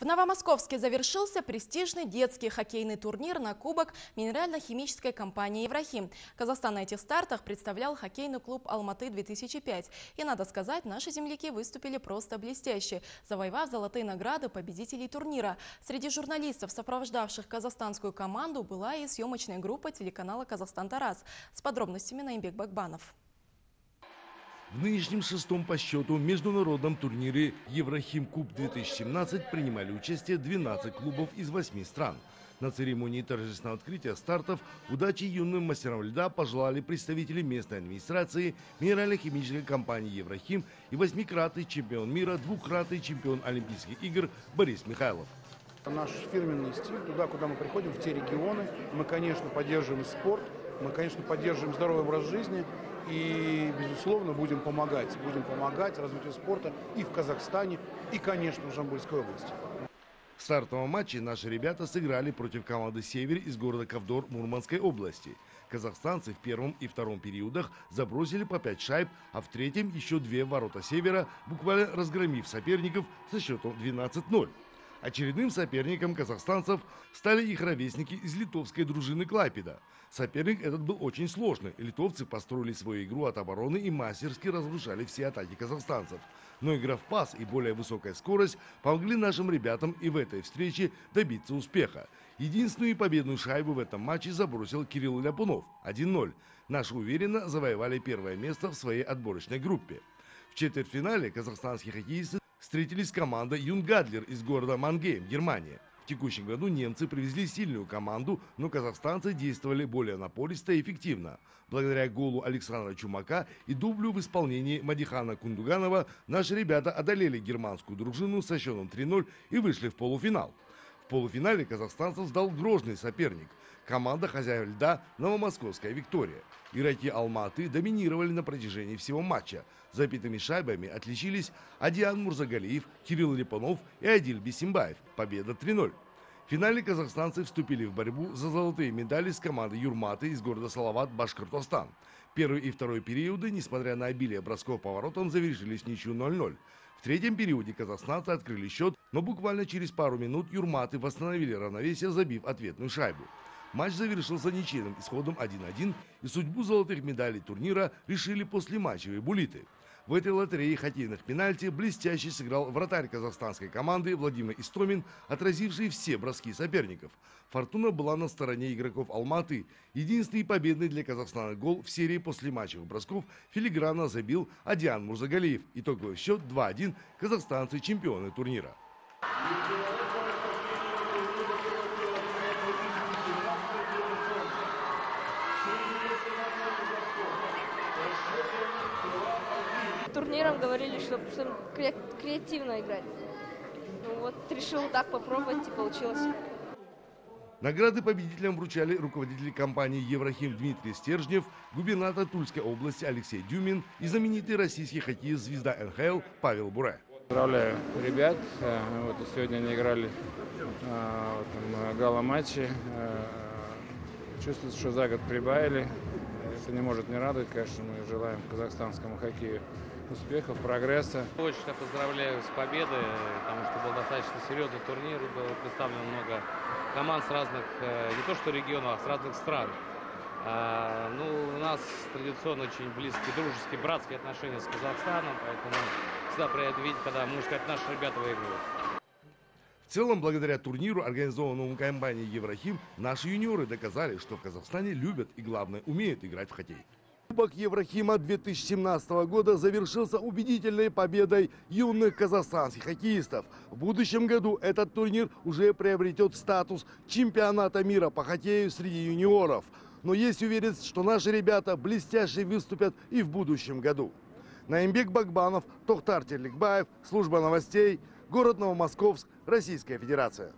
В Новомосковске завершился престижный детский хоккейный турнир на Кубок минерально-химической компании «Еврахим». Казахстан на этих стартах представлял хоккейный клуб «Алматы-2005». И, надо сказать, наши земляки выступили просто блестяще, завоевав золотые награды победителей турнира. Среди журналистов, сопровождавших казахстанскую команду, была и съемочная группа телеканала «Казахстан-Тарас». С подробностями Наимбек Бакбанов. В нынешнем шестом по счету международном турнире Еврохим Куб-2017 принимали участие 12 клубов из 8 стран. На церемонии торжественного открытия стартов удачи юным мастерам льда пожелали представители местной администрации, минерально-химической компании «Еврохим» и восьмикратный чемпион мира, двукратный чемпион Олимпийских игр Борис Михайлов. Наш фирменный стиль, туда, куда мы приходим, в те регионы, мы, конечно, поддерживаем спорт, мы, конечно, поддерживаем здоровый образ жизни и, безусловно, будем помогать. Будем помогать развитию спорта и в Казахстане, и, конечно, в Жамбульской области. В стартовом матче наши ребята сыграли против команды «Север» из города Ковдор Мурманской области. Казахстанцы в первом и втором периодах забросили по 5 шайб, а в третьем еще две ворота «Севера», буквально разгромив соперников со счетом 12-0. Очередным соперником казахстанцев стали их ровесники из литовской дружины Клайпеда. Соперник этот был очень сложный. Литовцы построили свою игру от обороны и мастерски разрушали все атаки казахстанцев. Но игра в пас и более высокая скорость помогли нашим ребятам и в этой встрече добиться успеха. Единственную победную шайбу в этом матче забросил Кирилл Ляпунов 1-0. Наши уверенно завоевали первое место в своей отборочной группе. В четвертьфинале казахстанские хоккеисты встретились с командой Юнгадлер из города Мангейм, Германия. В текущем году немцы привезли сильную команду, но казахстанцы действовали более напористо и эффективно. Благодаря голу Александра Чумака и дублю в исполнении Мадихана Кундуганова наши ребята одолели германскую дружину со счетом 3-0 и вышли в полуфинал. В полуфинале казахстанцев сдал грозный соперник – команда хозяев льда «Новомосковская Виктория». Игроки Алматы доминировали на протяжении всего матча. Забитыми шайбами отличились Адиан Мурзагалиев, Кирилл Липанов и Адиль Бисимбаев. Победа 3-0. В финале казахстанцы вступили в борьбу за золотые медали с командой Юрматы из города Салават, Башкортостан. Первый и второй периоды, несмотря на обилие бросков поворотом, завершились ничью 0-0. В третьем периоде казахстанцы открыли счет, но буквально через пару минут юрматы восстановили равновесие, забив ответную шайбу. Матч завершился ничейным исходом 1-1, и судьбу золотых медалей турнира решили послематчевые булиты. В этой лотерее хоккейных пенальти блестяще сыграл вратарь казахстанской команды Владимир Истомин, отразивший все броски соперников. Фортуна была на стороне игроков Алматы. Единственный победный для Казахстана гол в серии после матчевых бросков филигранно забил Адиан Мурзагалиев. Итоговый счет 2-1. Казахстанцы чемпионы турнира. Турниром говорили, что креативно играть. Ну вот решил так попробовать и получилось. Награды победителям вручали руководители компании «Еврохим» Дмитрий Стержнев, губернатор Тульской области Алексей Дюмин и знаменитый российский хоккеист звезда НХЛ Павел Буре. Поздравляю ребят. Э, вот, сегодня они играли в гала-матче. Э, чувствуется, что за год прибавили. Это не может не радовать. Конечно, мы желаем казахстанскому хоккею успехов, прогресса. Очень поздравляю с победой, потому что был достаточно серьезный турнир, было представлено много команд с разных, э, не то что регионов, а с разных стран. А, ну, у нас традиционно очень близкие, дружеские, братские отношения с Казахстаном, поэтому всегда приятно видеть, когда, можно сказать, наши ребята выигрывают. В целом, благодаря турниру, организованному компанией «Еврохим», наши юниоры доказали, что в Казахстане любят и, главное, умеют играть в хоккей. Кубок Еврохима 2017 года завершился убедительной победой юных казахстанских хоккеистов. В будущем году этот турнир уже приобретет статус чемпионата мира по хоккею среди юниоров. Но есть уверенность, что наши ребята блестяще выступят и в будущем году. Наимбек Багбанов, Тохтар Терликбаев, служба новостей, город Новомосковск, Российская Федерация.